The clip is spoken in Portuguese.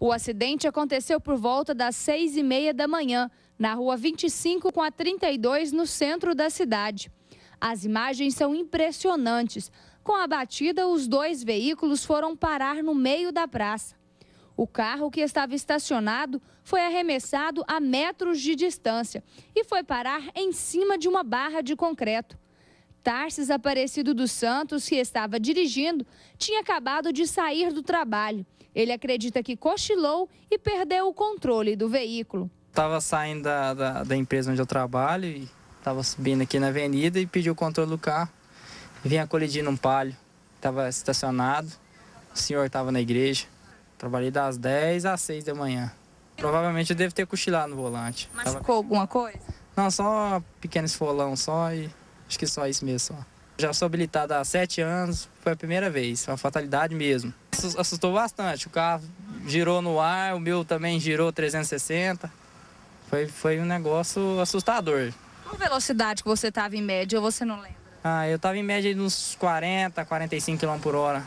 O acidente aconteceu por volta das seis e meia da manhã, na rua 25 com a 32, no centro da cidade. As imagens são impressionantes. Com a batida, os dois veículos foram parar no meio da praça. O carro que estava estacionado foi arremessado a metros de distância e foi parar em cima de uma barra de concreto. Tarsis Aparecido dos Santos, que estava dirigindo, tinha acabado de sair do trabalho. Ele acredita que cochilou e perdeu o controle do veículo. Estava saindo da, da, da, empresa onde eu trabalho e estava subindo aqui na avenida e pediu o controle do carro. Vinha colidir num palio. Estava estacionado. O senhor estava na igreja. Trabalhei das 10 às 6 da manhã. Provavelmente eu devo ter cochilado no volante. Machucou tava... alguma coisa? Não, só pequeno esfolão só e acho que só isso mesmo só. Já sou habilitado há sete anos, foi a primeira vez, foi uma fatalidade mesmo. Assustou bastante, o carro girou no ar, o meu também girou 360. Foi, foi um negócio assustador. Qual velocidade que você estava em média ou você não lembra? Ah, eu estava em média uns 40, 45 km por hora.